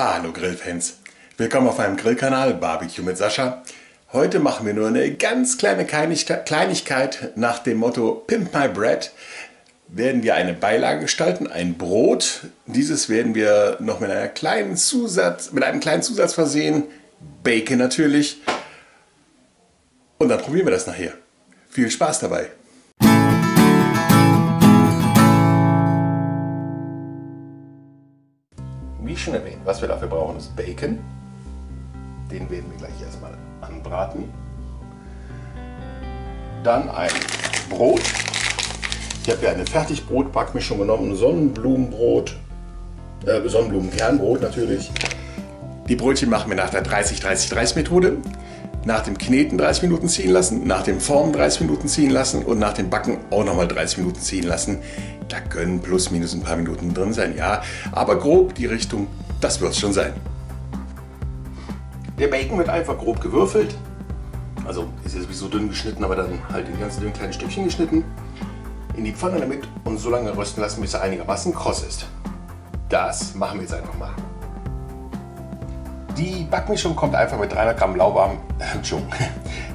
Hallo Grillfans, willkommen auf meinem Grillkanal Barbecue mit Sascha. Heute machen wir nur eine ganz kleine Kleinigkeit nach dem Motto Pimp My Bread. Werden wir eine Beilage gestalten, ein Brot. Dieses werden wir noch mit, einer kleinen Zusatz, mit einem kleinen Zusatz versehen. Bacon natürlich. Und dann probieren wir das nachher. Viel Spaß dabei! Wie schon was wir dafür brauchen, ist Bacon. Den werden wir gleich erstmal anbraten. Dann ein Brot. Ich habe hier eine Fertigbrotbackmischung genommen, Sonnenblumenbrot, äh, Sonnenblumenkernbrot natürlich. Die Brötchen machen wir nach der 30-30-30 Methode. Nach dem Kneten 30 Minuten ziehen lassen, nach dem Formen 30 Minuten ziehen lassen und nach dem Backen auch nochmal 30 Minuten ziehen lassen. Da können plus minus ein paar Minuten drin sein, ja. Aber grob die Richtung, das wird es schon sein. Der Bacon wird einfach grob gewürfelt. Also ist jetzt sowieso dünn geschnitten, aber dann halt in ganz dünnen kleinen Stückchen geschnitten. In die Pfanne damit und so lange rösten lassen, bis er einigermaßen kross ist. Das machen wir jetzt einfach mal. Die Backmischung kommt einfach mit 300 Gramm lauwarm, Entschuldigung,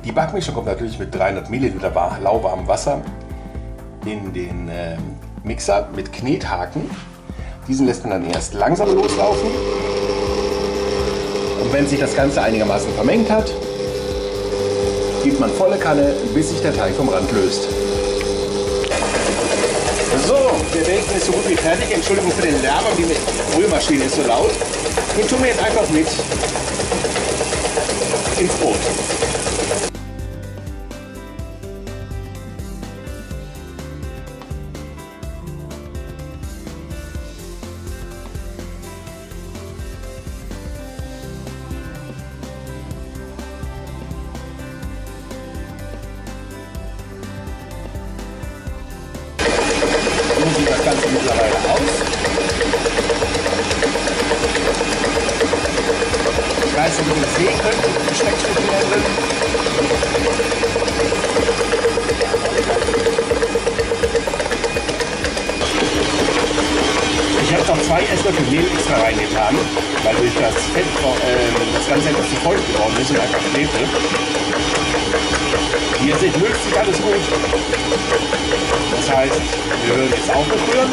die Backmischung kommt natürlich mit 300 Milliliter lauwarmem Wasser in den äh, Mixer mit Knethaken. Diesen lässt man dann erst langsam loslaufen. Und wenn sich das Ganze einigermaßen vermengt hat, gibt man volle Kanne, bis sich der Teig vom Rand löst. So, der Bacon ist so gut wie fertig. Entschuldigung für den Lärm, die Brühmaschine ist so laut. Den tun wir jetzt einfach mit ins Brot. Das Ganze mittlerweile aus. Ihr das sehen könnt. Geschmacksstückchen da drin. Ich habe noch zwei Esslöffel Mehl extra reingetan, weil durch das Fett äh, das Ganze etwas zu feucht geworden ist und einfach klebte. Wie ihr seht, löst sich alles gut. Das heißt, wir würden jetzt auch rühren.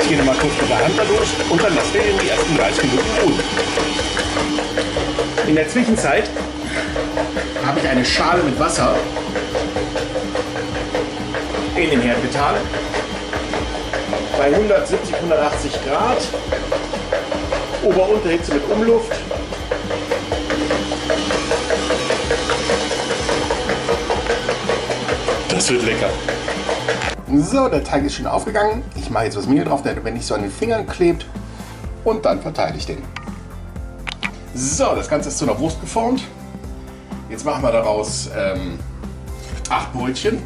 Ich gehe nochmal kurz mit der Hand da durch und dann lassen wir ihn die ersten 30 Minuten ruhen. In der Zwischenzeit habe ich eine Schale mit Wasser in den Herd getan. Bei 170, 180 Grad. Ober-Unterhitze mit Umluft. Das wird lecker. So, der Teig ist schon aufgegangen. Ich mache jetzt was Mehl drauf, der wenn nicht so an den Fingern klebt. Und dann verteile ich den. So, das Ganze ist zu einer Wurst geformt. Jetzt machen wir daraus ähm, acht Brötchen.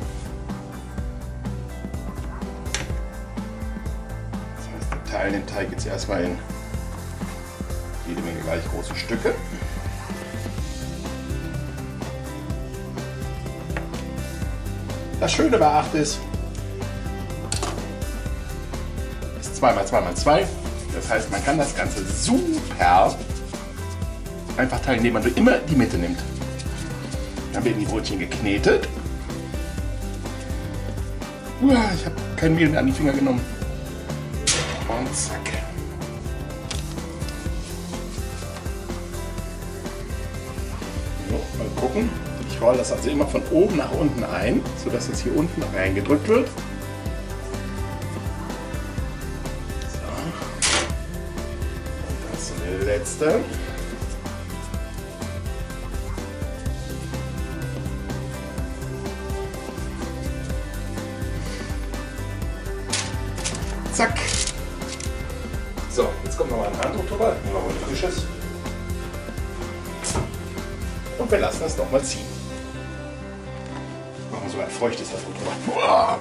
Das heißt, wir teilen den Teig jetzt erstmal in jede Menge gleich große Stücke. Das Schöne bei 8 ist, ist 2 mal 2 mal 2. Das heißt, man kann das Ganze super einfach teilen, indem man immer die Mitte nimmt. Dann werden die Brötchen geknetet. Uah, ich habe kein Mehl mehr an die Finger genommen. Und zack. So, mal gucken. Ich rolle das also immer von oben nach unten ein, sodass es hier unten reingedrückt wird. So. Und das letzte. Zack. So, jetzt kommt noch mal ein Handtuch drüber. Nehmen wir mal ein frisches. Und wir lassen das noch mal ziehen. Machen wir so ein feuchtes Handtuch drüber.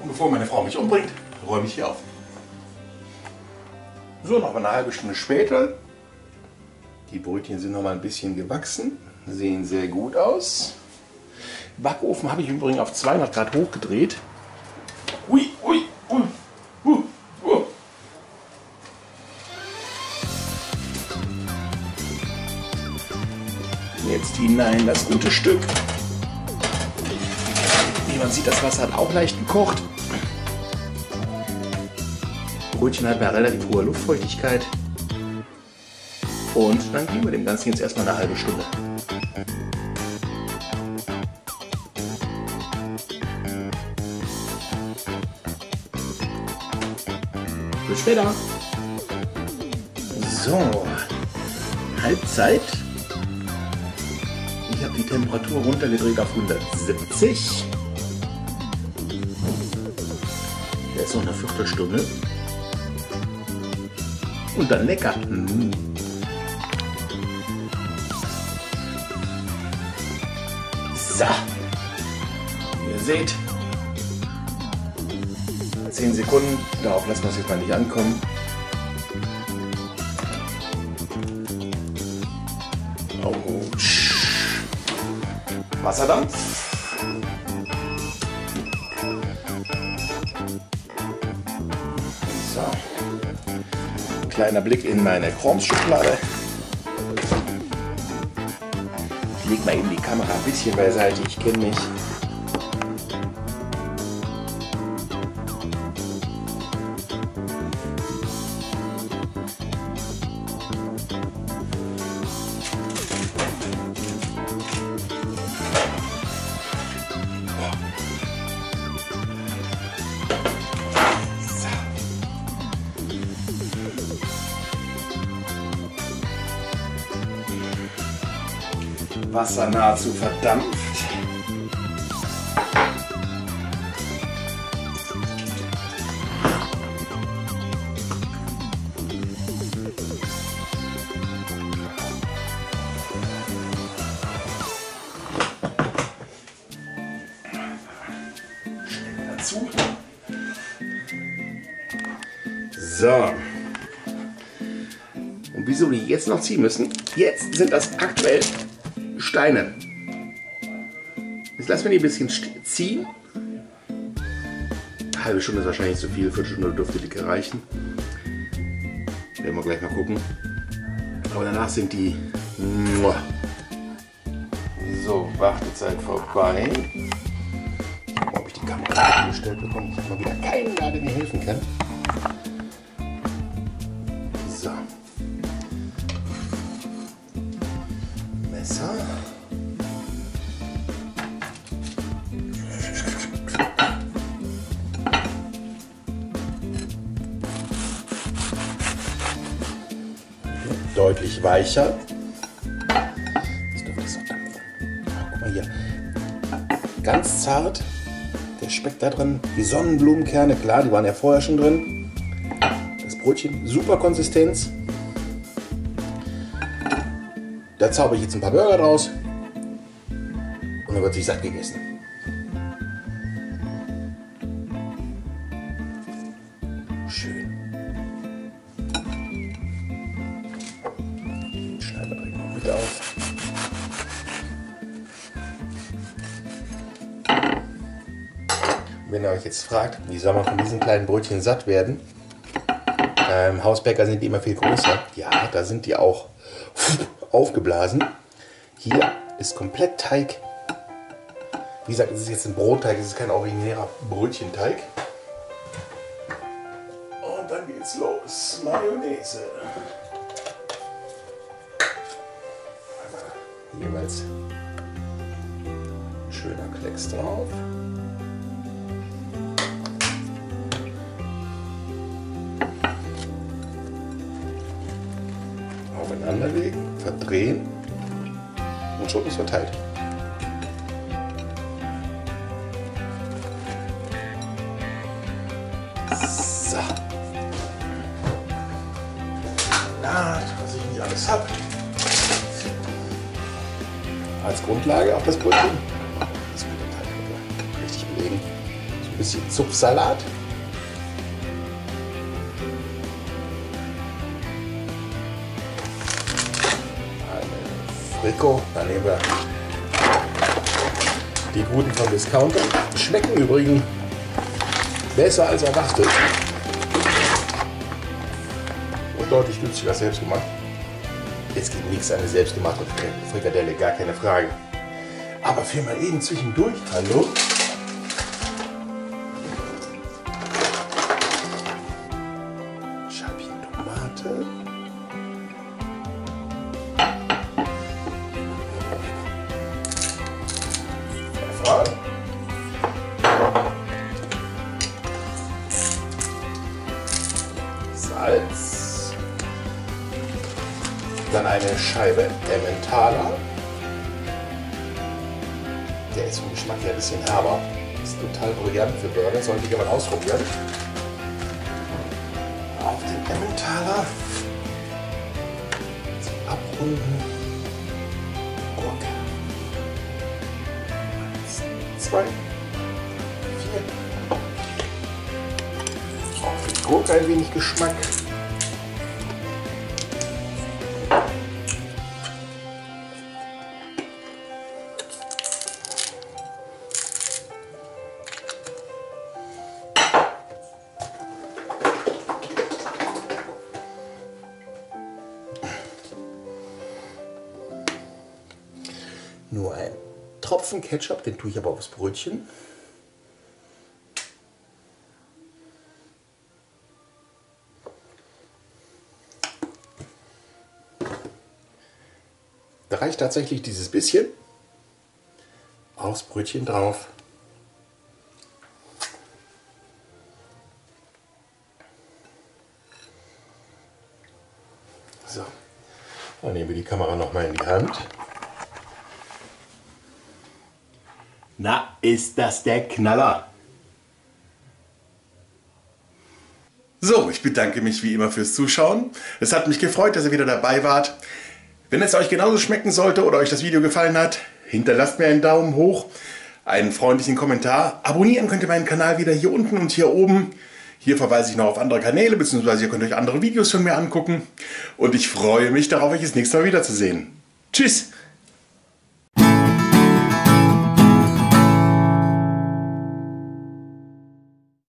Und bevor meine Frau mich umbringt, räume ich hier auf. So, noch eine halbe Stunde später Die Brötchen sind noch mal ein bisschen gewachsen, sehen sehr gut aus. Backofen habe ich im Übrigen auf 200 Grad hochgedreht. Ui, ui, ui. Jetzt hinein das gute Stück. Wie man sieht, das Wasser hat auch leicht gekocht. Brötchen hat eine relativ hohe Luftfeuchtigkeit. Und dann geben wir dem Ganzen jetzt erstmal eine halbe Stunde. Bis später. So, Halbzeit. Ich habe die Temperatur runtergedreht auf 170. Jetzt noch eine Viertelstunde. Und dann lecker. Mm. So. Ihr seht. 10 Sekunden. Darauf lassen wir es jetzt mal nicht ankommen. Oh. Wasserdampf. Kleiner Blick in meine Chromschublade. Ich lege mal eben die Kamera ein bisschen beiseite, ich kenne mich. Wasser nahezu verdampft. Dazu. So. Und wieso die jetzt noch ziehen müssen? Jetzt sind das aktuell Steine. Jetzt lassen wir die ein bisschen ziehen. Eine halbe Stunde ist wahrscheinlich zu viel, Viertelstunde dürfte die reichen. Werden wir gleich mal gucken. Aber danach sind die. So, Wartezeit vorbei. Ob ich die Kamera eingestellt bekomme, ich habe mal wieder keinen der mir helfen kann. Weicher. Jetzt dürfte es noch dampfen. Ah, guck mal hier. Ganz zart. Der Speck da drin. Die Sonnenblumenkerne, klar, die waren ja vorher schon drin. Das Brötchen, super Konsistenz. Da zauber ich jetzt ein paar Burger draus. Und dann wird sich satt gegessen. Wenn ihr euch jetzt fragt, wie soll man von diesen kleinen Brötchen satt werden? Beim Hausbäcker sind die immer viel größer. Ja, da sind die auch aufgeblasen. Hier ist komplett Teig. Wie gesagt, es ist jetzt ein Brotteig, es ist kein originärer Brötchenteig. Und dann geht's los. Mayonnaise. Jeweils schöner Klecks drauf. Aufeinander legen, verdrehen und schon ist verteilt. So. Na, was ich nicht alles habe. Als Grundlage auch das Brötchen. Das gute Teig richtig belegen. So ein bisschen Zupfsalat. Rico. Dann nehmen wir die guten vom Discounter. Schmecken übrigens besser als erwartet. Und deutlich günstiger selbst gemacht. Jetzt geht nichts an eine selbstgemachte Frikadelle, gar keine Frage. Aber für mal eben zwischendurch, hallo? Salz. Dann eine Scheibe Emmentaler. Der ist vom Geschmack her ein bisschen herber. Ist total brillant für Burger, sollte mal ausprobieren. Auf den Emmentaler. Abrunden. Gurke. Eins, zwei, vier. Gurke ein wenig Geschmack. Nur ein Tropfen Ketchup, den tue ich aber aufs Brötchen. Reicht tatsächlich dieses bisschen aufs Brötchen drauf. So, dann nehmen wir die Kamera noch mal in die Hand. Na, ist das der Knaller? So, ich bedanke mich wie immer fürs Zuschauen. Es hat mich gefreut, dass ihr wieder dabei wart. Wenn es euch genauso schmecken sollte oder euch das Video gefallen hat, hinterlasst mir einen Daumen hoch, einen freundlichen Kommentar. Abonnieren könnt ihr meinen Kanal wieder hier unten und hier oben. Hier verweise ich noch auf andere Kanäle, beziehungsweise ihr könnt euch andere Videos von mir angucken. Und ich freue mich darauf, euch das nächste Mal wiederzusehen. Tschüss!